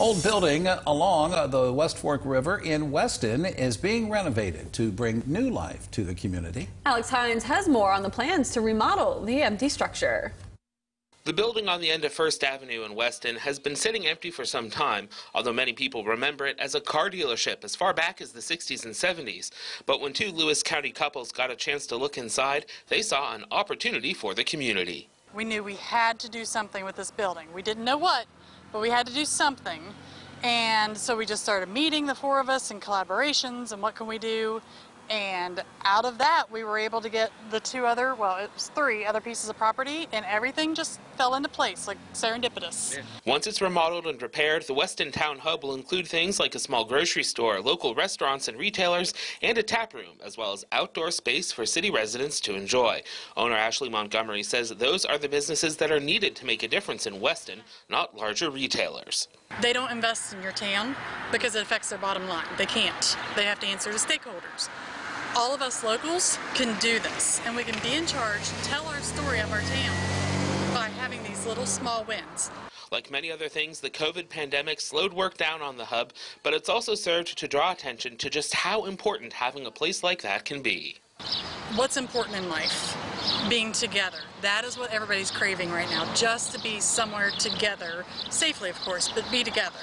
Old building along the West Fork River in Weston is being renovated to bring new life to the community. Alex Hines has more on the plans to remodel the empty structure. The building on the end of First Avenue in Weston has been sitting empty for some time, although many people remember it as a car dealership as far back as the 60s and 70s. But when two Lewis County couples got a chance to look inside, they saw an opportunity for the community. We knew we had to do something with this building. We didn't know what, but we had to do something. And so we just started meeting, the four of us, in collaborations and what can we do. And out of that, we were able to get the two other, well, it was three other pieces of property, and everything just fell into place, like serendipitous. Yeah. Once it's remodeled and repaired, the Weston Town Hub will include things like a small grocery store, local restaurants and retailers, and a tap room, as well as outdoor space for city residents to enjoy. Owner Ashley Montgomery says those are the businesses that are needed to make a difference in Weston, not larger retailers. They don't invest in your town because it affects their bottom line. They can't. They have to answer to stakeholders all of us locals can do this and we can be in charge and tell our story of our town by having these little small wins. Like many other things, the COVID pandemic slowed work down on the hub, but it's also served to draw attention to just how important having a place like that can be. What's important in life? Being together. That is what everybody's craving right now, just to be somewhere together, safely, of course, but be together.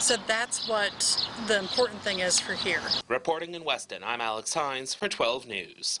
So that's what the important thing is for here. Reporting in Weston, I'm Alex Hines for 12 News.